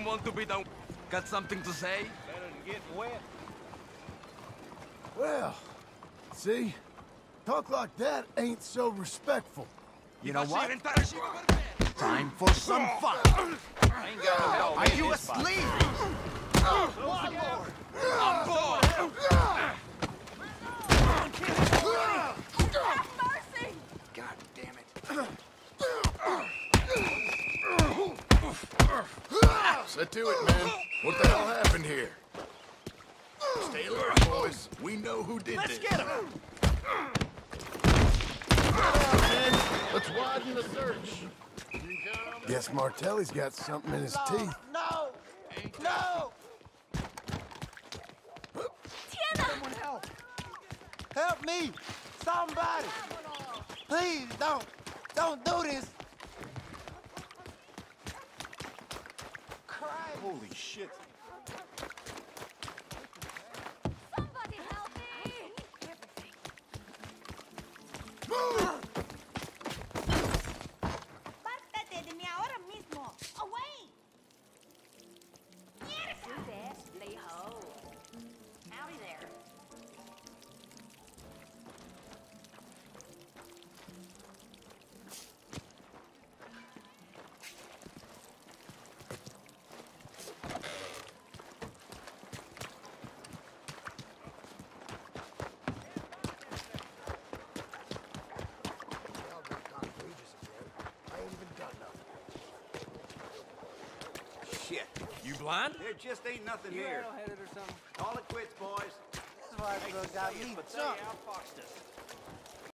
don't want to be done. Got something to say? Better than getting wet. Well, see? Talk like that ain't so respectful. You know what? entire ship over there. Time for some fun. Ain't got no help Are you this fight. asleep? Set to it, man. What the hell happened here? Stay alert, boys. We know who did Let's this. get him. Let's widen the search. Guess Martelli's got something in his teeth. No! No! Tiana! Help! Help me! Somebody! Please don't! Don't do this! Holy shit! Somebody help me! Pártate Shit! You blind? There just ain't nothing You here. arrow-headed or something? Call it quits, boys. This white girl got me But drunk. they outfoxed us.